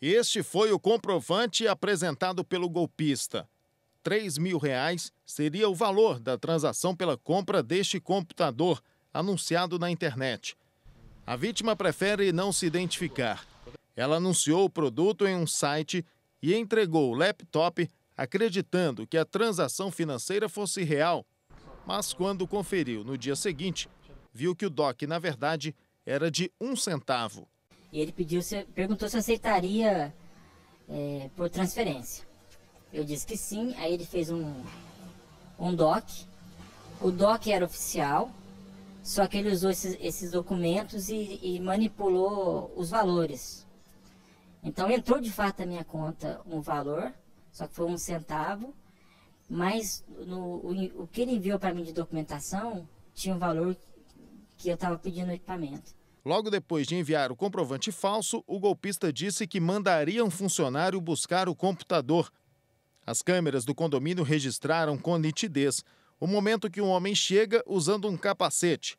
Este foi o comprovante apresentado pelo golpista. 3 mil reais seria o valor da transação pela compra deste computador anunciado na internet. A vítima prefere não se identificar. Ela anunciou o produto em um site e entregou o laptop acreditando que a transação financeira fosse real. Mas quando conferiu no dia seguinte, viu que o DOC, na verdade, era de um centavo. E ele pediu, perguntou se aceitaria é, por transferência. Eu disse que sim, aí ele fez um, um DOC. O DOC era oficial, só que ele usou esses, esses documentos e, e, manipulou os valores. Então entrou de fato na minha conta um valor, só que foi um centavo, mas no, o, o que ele enviou para mim de documentação tinha um valor que eu estava pedindo no equipamento. Logo depois de enviar o comprovante falso, o golpista disse que mandaria um funcionário buscar o computador. As câmeras do condomínio registraram com nitidez o momento que um homem chega usando um capacete.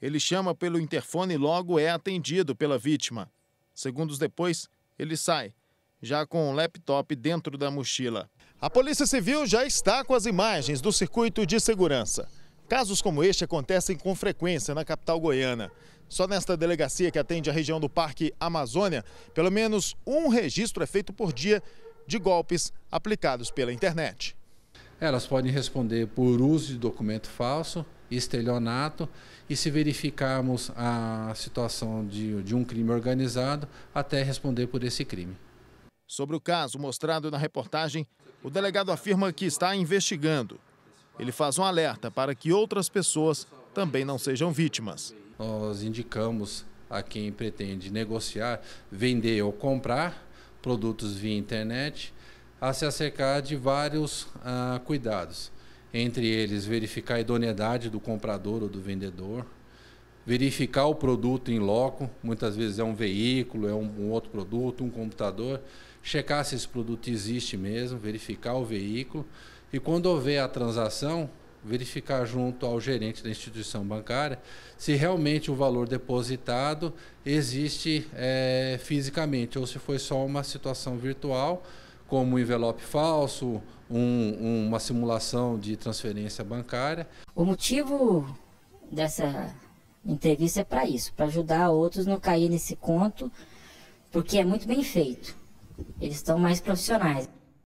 Ele chama pelo interfone e logo é atendido pela vítima. Segundos depois, ele sai, já com um laptop dentro da mochila. A Polícia Civil já está com as imagens do circuito de segurança. Casos como este acontecem com frequência na capital goiana. Só nesta delegacia que atende a região do Parque Amazônia, pelo menos um registro é feito por dia de golpes aplicados pela internet. Elas podem responder por uso de documento falso, estelionato e se verificarmos a situação de, de um crime organizado, até responder por esse crime. Sobre o caso mostrado na reportagem, o delegado afirma que está investigando. Ele faz um alerta para que outras pessoas também não sejam vítimas. Nós indicamos a quem pretende negociar, vender ou comprar produtos via internet a se acercar de vários ah, cuidados. Entre eles, verificar a idoneidade do comprador ou do vendedor, verificar o produto em loco, muitas vezes é um veículo, é um, um outro produto, um computador, checar se esse produto existe mesmo, verificar o veículo e quando houver a transação, verificar junto ao gerente da instituição bancária se realmente o valor depositado existe é, fisicamente ou se foi só uma situação virtual, como um envelope falso, um, uma simulação de transferência bancária. O motivo dessa entrevista é para isso, para ajudar outros não cair nesse conto, porque é muito bem feito. Eles estão mais profissionais.